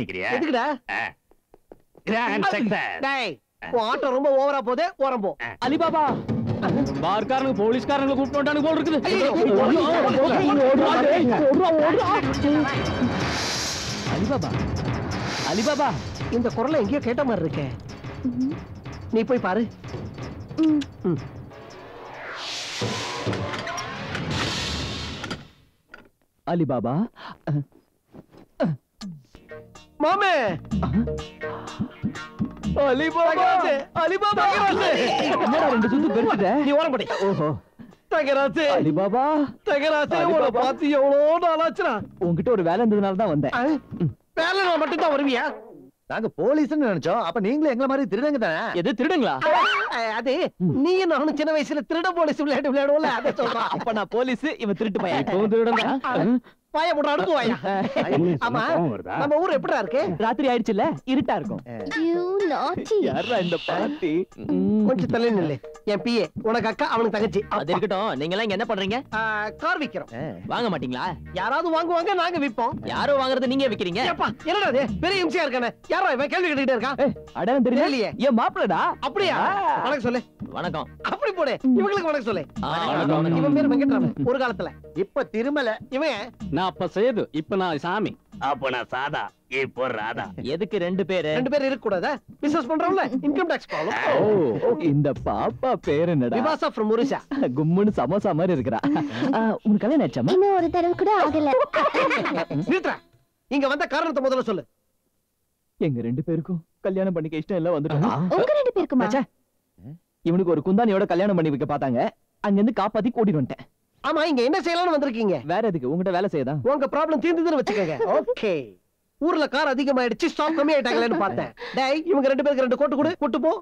நிக்கிறியா எதுக்குடா? Grand success டேய் ஆட்டம் ரொம்ப ஓவரா போதே ஓரம் போ. அலிபாபா. பார்க்காரங்க போலீஸ்காரங்க கூப்பிட்டு வந்துட்டானுங்க போல இருக்குது. Ali Baba Ali Baba. இந்த குரலை எங்கேயோ கேட்ட மாதிரி இருக்கே. நீ போய் பாரு. ம். Ali Baba? மாமே! Ali Baba! Ali Baba! என்னடா ரெண்டு சுத்து பெருசுத நீ ஓரம் படி. ஓஹோ. Thangaraju! Ali Baba! Ali Baba. உன்னை பார்த்து எவ்வளோ நாளாச்சுடா உன்கிட்ட ஒரு வேலை இருந்ததுனால தான் வந்தேன்? வேலை நான் மட்டும் தான் வருவியா? நாங்க போலீஸ்னு நினைச்சோம். அப்ப நீங்களும் எங்களை மாதிரி திருடங்க தானே? எது திருடுங்களா? அது நீயும் நானும் சின்ன வயசுல திருட போலீஸ் விளையாட்டு விளையாடுவோம்ல அதை சொல்றான் அப்ப நான் போலீஸ் இவன் திருட்டு பையன். இப்பவும் திருடன் வாய போட்டு வாயா ஆமா? நம்ம ஊர் எப்படிடா இருக்கு? ராத்திரி ஆயிடுச்சுல இருட்டா இருக்கும். யாரா இந்த பாட்டி? கொஞ்சம் தள்ளி நில்லு. என் பிஏ உனக்கு அக்கா அவனுக்கு தங்கச்சி. அது இருக்கட்டும். நீங்க எல்லாம் இங்க என்ன பண்றீங்க? ஆஹ், கார் விக்கிறோம். வாங்க மாட்டீங்களா? யாராவது வாங்குவாங்க நாங்க விப்போம். யாரோ வாங்குறது நீங்க விக்கிறீங்க? ஏப்பா என்னடா இது? பெரிய இம்சியா இருக்கானே. யாரா இவன் கேள்வி கேட்டுக்கிட்டே இருக்கான். தெரியல தெரியலையே. என் மாப்பிளடா அப்படியா? வணக்கம் சொல்லு. வணக்கம். அப்படி போடு. இவங்களுக்கு வணக்கம் சொல்லு. இவன் பேர் வெங்கட்ராமன். ஒரு காலத்துல. இப்ப திருமல. இவன் நான் அப்ப சேது இப்ப நான் சாமி. அப்ப நான் சாதா இப்போ ராதா. எதுக்கு ரெண்டு பேரு? ரெண்டு பேரும் இருக்க கூடாதா பிசினஸ் பண்றோம்ல இன்கம் டாக்ஸ் ப்ராப்ளம் ஓ இந்த பாப்பா பேர் என்னடா? விவாசா ஃப்ரம் ஒரிசா. கும்முன்னு சமோசா மாதிரி இருக்கிறா. உனக்கு கல்யாணம் ஆச்சாமா இன்னும் ஒரு தடவை கூட ஆகல. நிறுத்துறா இங்க வந்த காரணத்தை முதல்ல சொல்லு. எங்க ரெண்டு பேருக்கும் கல்யாணம் பண்ணிக்க இஷ்டம் இல்ல வந்துட்டோம் உங்க ரெண்டு பேருக்குமா. இவனுக்கு ஒரு குந்தானியோட கல்யாணம் பண்ணி வைக்க பார்த்தாங்க. அங்க இருந்து காப்பாத்தி கூட்டிட்டு வந்துட்டேன். ஆமா இங்க என்ன செய்யலாம்னு வந்திருக்கீங்க? வேற எதுக்கு? உங்ககிட்ட வேலை செய்யதான் உங்க ப்ராப்ளம் தீர்ந்ததுன்னு வச்சுக்கோங்க. ஓகே ஊர்ல கார் அதிகமாயிடுச்சு ஸ்டாக் கம்மி ஆயிட்டாங்களேன்னு பார்த்தேன். டேய் இவங்க ரெண்டு பேருக்கு ரெண்டு கோட்டு கொடு கூட்டு போ.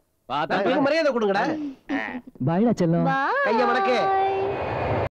இவங்க மரியாதை கொடுங்கடா. பாய்டா செல்லம் கைய. Bye.